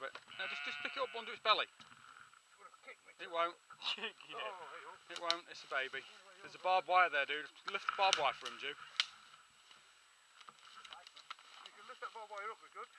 just, just pick it up under its belly. It won't. yeah. It won't. It's a baby. There's a barbed wire there, dude. Lift the barbed wire for him, Duke. You can lift that barbed wire up, we're good.